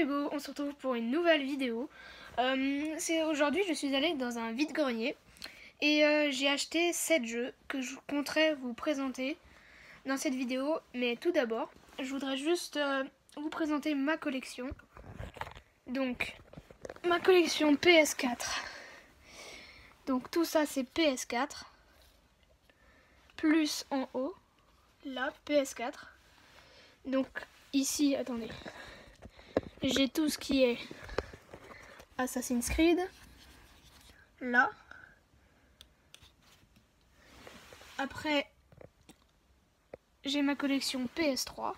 Hugo, on se retrouve pour une nouvelle vidéo. Euh, Aujourd'hui, je suis allée dans un vide-grenier et euh, j'ai acheté 7 jeux que je compterai vous présenter dans cette vidéo. Mais tout d'abord, je voudrais juste euh, vous présenter ma collection. Donc, ma collection PS4. Donc, tout ça, c'est PS4. Plus en haut, là, PS4. Donc, ici, attendez. J'ai tout ce qui est Assassin's Creed. Là. Après, j'ai ma collection PS3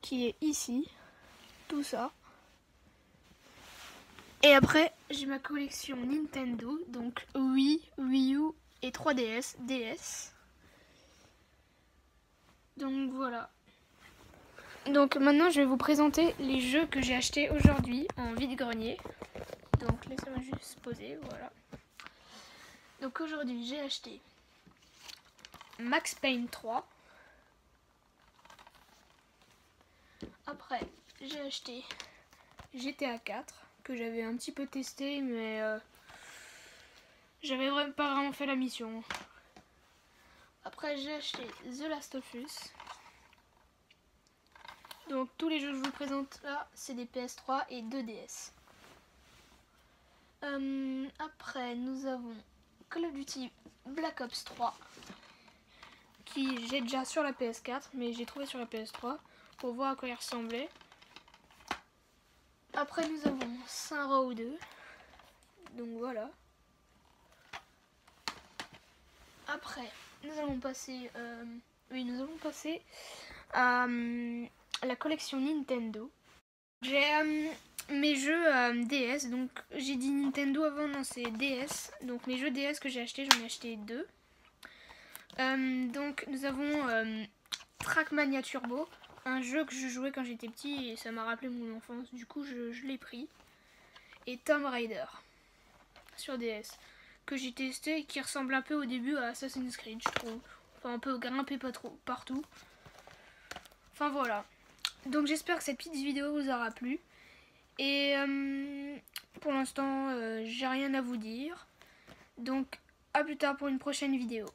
qui est ici. Tout ça. Et après, j'ai ma collection Nintendo, donc Wii, Wii U et 3DS, DS. Donc voilà. Donc maintenant je vais vous présenter les jeux que j'ai achetés aujourd'hui en vide-grenier. Donc laissez-moi juste poser, voilà. Donc aujourd'hui j'ai acheté Max Payne 3. Après j'ai acheté GTA 4 que j'avais un petit peu testé mais euh, j'avais pas vraiment fait la mission. Après j'ai acheté The Last of Us. Donc tous les jeux que je vous présente là, c'est des PS3 et 2DS. Euh, après, nous avons Call of Duty Black Ops 3, qui j'ai déjà sur la PS4, mais j'ai trouvé sur la PS3 pour voir à quoi il ressemblait. Après, nous avons Saint Row 2. Donc voilà. Après, nous allons passer. Euh, oui, nous allons passer à. Euh, la collection Nintendo. J'ai euh, mes jeux euh, DS, donc j'ai dit Nintendo avant, non c'est DS. Donc mes jeux DS que j'ai acheté, j'en ai acheté deux. Euh, donc nous avons Trackmania Turbo, un jeu que je jouais quand j'étais petit et ça m'a rappelé mon enfance, du coup je, je l'ai pris. Et Tomb Raider sur DS, que j'ai testé et qui ressemble un peu au début à Assassin's Creed, je trouve. Enfin, on peut grimper pas trop partout. Enfin voilà. Donc j'espère que cette petite vidéo vous aura plu. Et euh, pour l'instant, euh, j'ai rien à vous dire. Donc à plus tard pour une prochaine vidéo.